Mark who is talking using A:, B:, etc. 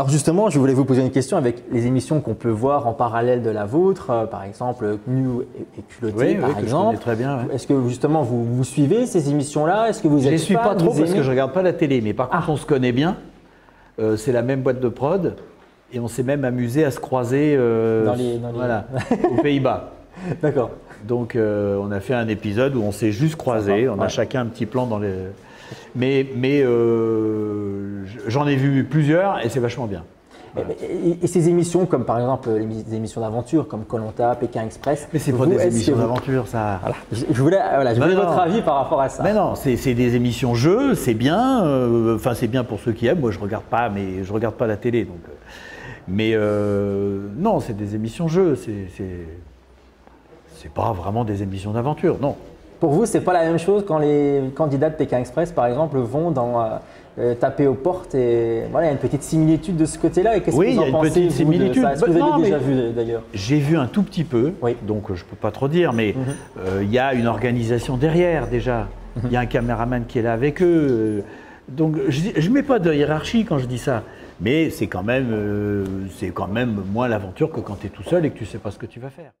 A: Alors justement, je voulais vous poser une question avec les émissions qu'on peut voir en parallèle de la vôtre, euh, par exemple Nu et, et Culotté,
B: Oui,
A: par
B: oui, que je
A: exemple.
B: connais très bien. ouais.
A: Est-ce que justement vous, vous suivez ces émissions-là? Est-ce que vous
B: Je les suis
A: fan
B: pas trop parce que je regarde pas la télé, mais par contre
A: Ah.
B: on se connaît bien. Euh, c'est la même boîte de prod et on s'est même amusé à se croiser euh,
A: Dans les- dans les-
B: voilà, aux Pays-Bas.
A: D'accord.
B: Donc on a fait un épisode où on s'est juste croisés, on a chacun un petit plan dans les. Mais, mais j'en ai vu plusieurs et c'est vachement bien.
A: Et, et- et ces émissions, comme par exemple les émis- des émissions d'aventure, comme Colanta, Pékin Express.
B: Mais c'est pas des émissions
A: vous-
B: d'aventure, ça.
A: Je, je voulais, voilà, je voulais votre avis par rapport à ça.
B: Mais non, c'est des émissions jeux, c'est bien. euh, Enfin, c'est bien pour ceux qui aiment. Moi, je regarde pas, mais je regarde pas la télé, donc. euh, mais euh, non, c'est des émissions jeux. C'est pas vraiment des émissions d'aventure, non.
A: Pour vous, c'est pas la même chose quand les candidats de Pékin Express, par exemple, vont dans, euh, euh, taper aux portes et voilà, il y a une petite similitude de ce côté-là. Et qu'est-ce
B: Oui,
A: que
B: y a une petite similitude.
A: que vous
B: Bah,
A: avez déjà vu d'ailleurs?
B: J'ai vu un tout petit peu,
A: Oui.
B: donc euh, je peux pas trop dire, mais euh, il y a une organisation derrière déjà. Il y a un caméraman qui est là avec eux. donc je ne mets pas de hiérarchie quand je dis ça, mais c'est quand même, euh, quand même moins l'aventure que quand tu es tout seul et que tu sais pas ce que tu vas faire.